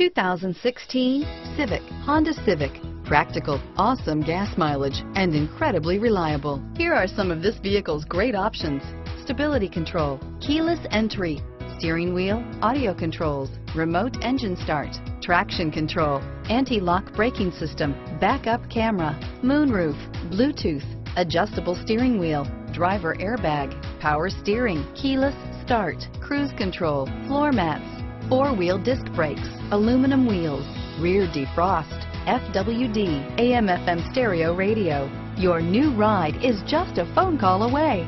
2016 Civic, Honda Civic. Practical, awesome gas mileage, and incredibly reliable. Here are some of this vehicle's great options. Stability control, keyless entry, steering wheel, audio controls, remote engine start, traction control, anti-lock braking system, backup camera, moonroof, Bluetooth, adjustable steering wheel, driver airbag, power steering, keyless start, cruise control, floor mats, four-wheel disc brakes, aluminum wheels, rear defrost, FWD, AM FM stereo radio. Your new ride is just a phone call away.